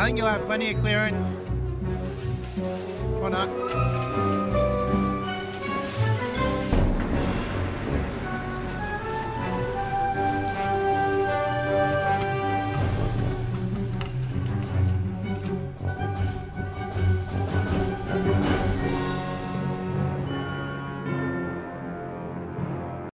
I think you'll have plenty of clearance. Or not.